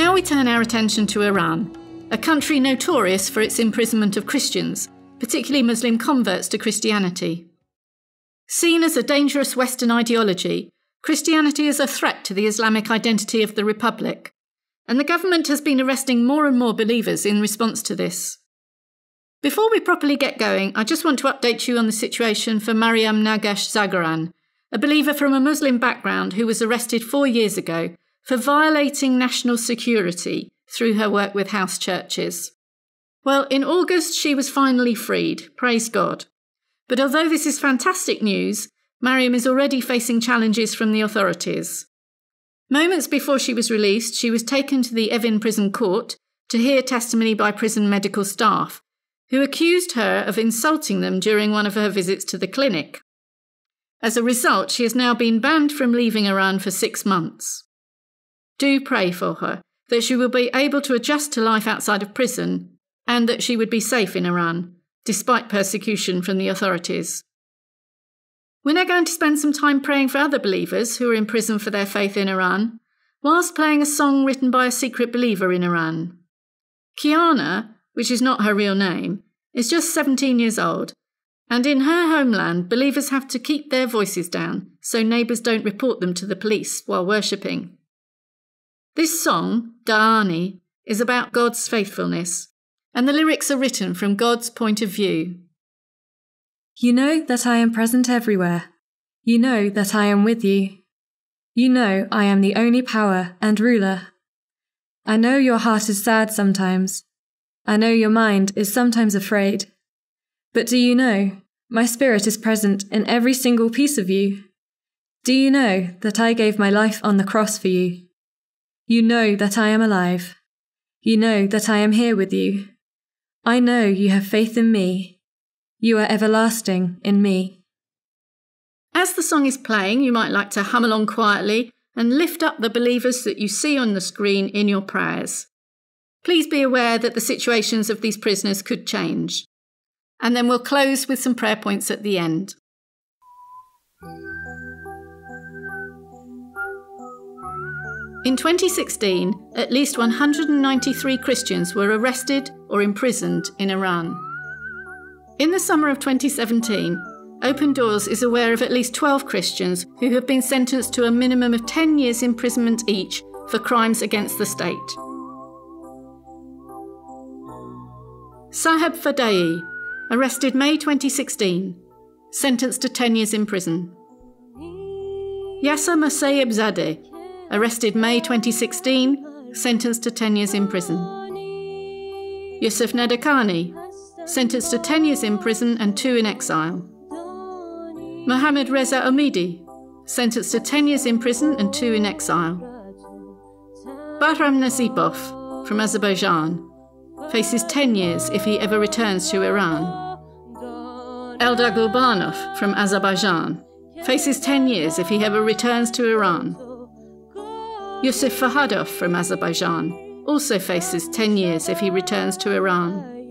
Now we turn our attention to Iran, a country notorious for its imprisonment of Christians, particularly Muslim converts to Christianity. Seen as a dangerous Western ideology, Christianity is a threat to the Islamic identity of the Republic, and the government has been arresting more and more believers in response to this. Before we properly get going, I just want to update you on the situation for Mariam Naghash Zargaran, a believer from a Muslim background who was arrested four years ago for violating national security through her work with house churches. Well, in August, she was finally freed, praise God. But although this is fantastic news, Mariam is already facing challenges from the authorities. Moments before she was released, she was taken to the Evin prison court to hear testimony by prison medical staff, who accused her of insulting them during one of her visits to the clinic. As a result, she has now been banned from leaving Iran for six months. Do pray for her, that she will be able to adjust to life outside of prison, and that she would be safe in Iran, despite persecution from the authorities. We're now going to spend some time praying for other believers who are in prison for their faith in Iran, whilst playing a song written by a secret believer in Iran. Kyana, which is not her real name, is just 17 years old, and in her homeland, believers have to keep their voices down so neighbours don't report them to the police while worshipping. This song, Da'ani, is about God's faithfulness, and the lyrics are written from God's point of view. You know that I am present everywhere. You know that I am with you. You know I am the only power and ruler. I know your heart is sad sometimes. I know your mind is sometimes afraid. But do you know, my spirit is present in every single piece of you? Do you know that I gave my life on the cross for you? You know that I am alive. You know that I am here with you. I know you have faith in me you are everlasting in me. As the song is playing, you might like to hum along quietly and lift up the believers that you see on the screen in your prayers. Please be aware that the situations of these prisoners could change. And then we'll close with some prayer points at the end. In 2016, at least 193 Christians were arrested or imprisoned in Iran. In the summer of 2017, Open Doors is aware of at least 12 Christians who have been sentenced to a minimum of 10 years imprisonment each for crimes against the state. Saheb Fadai, arrested May 2016, sentenced to 10 years in prison. Yasser Masayeb Zadeh, arrested May 2016, sentenced to 10 years in prison. Yusuf Nadarkhani, sentenced to 10 years in prison and two in exile. Mohammad Reza Omidi, sentenced to 10 years in prison and two in exile. Bahram Nasibov, from Azerbaijan, faces 10 years if he ever returns to Iran. Eldar Gurbanov, from Azerbaijan, faces 10 years if he ever returns to Iran. Yusuf Farhadov, from Azerbaijan, also faces 10 years if he returns to Iran.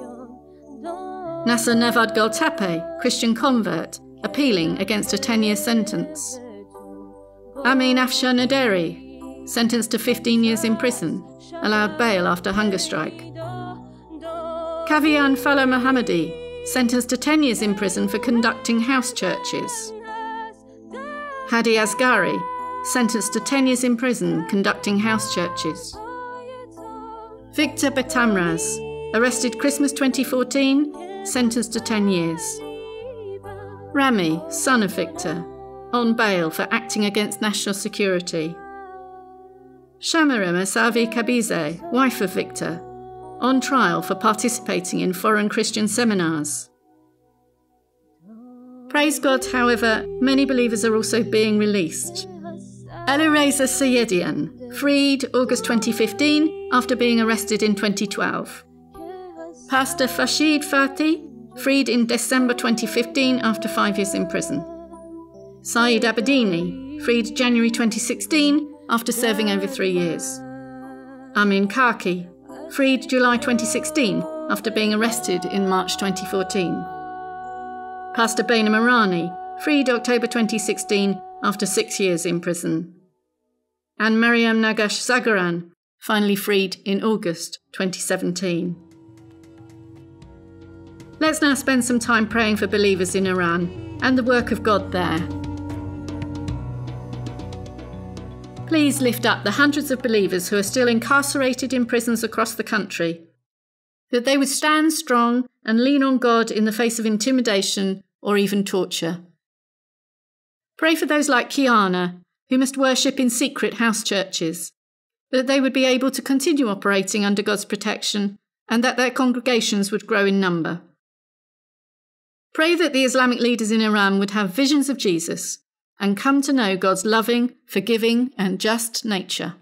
Nasser Navard Goltapeh, Christian convert, appealing against a 10 year sentence. Amin Afshar Naderi, sentenced to 15 years in prison, allowed bail after hunger strike. Kavian Fala Mohammadi, sentenced to 10 years in prison for conducting house churches. Hadi Asghari, sentenced to 10 years in prison conducting house churches. Victor Bet-Tamraz, arrested Christmas 2014, sentenced to 10 years. Rami, son of Victor, on bail for acting against national security. Shamarim Asavi Kabize, wife of Victor, on trial for participating in foreign Christian seminars. Praise God, however, many believers are also being released. Alireza Seyyedian, freed August 2015 after being arrested in 2012. Pastor Farshid Fathi, freed in December 2015 after five years in prison. Saeed Abedini, freed January 2016 after serving over three years. Amin Khaki, freed July 2016 after being arrested in March 2014. Pastor Behnam Irani, freed October 2016 after six years in prison. And Mariam Naghash Zargaran, finally freed in August 2017. Let's now spend some time praying for believers in Iran and the work of God there. Please lift up the hundreds of believers who are still incarcerated in prisons across the country, that they would stand strong and lean on God in the face of intimidation or even torture. Pray for those like Kyana, who must worship in secret house churches, that they would be able to continue operating under God's protection and that their congregations would grow in number. Pray that the Islamic leaders in Iran would have visions of Jesus and come to know God's loving, forgiving, and just nature.